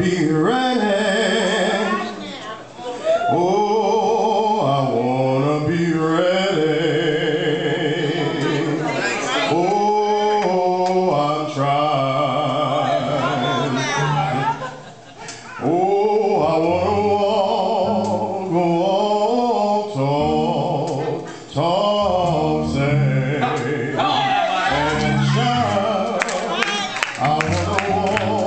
be ready. Oh, I wanna be ready. Oh, I'm trying. Oh, I wanna walk, walk, talk, talk, say, and shine. I wanna walk.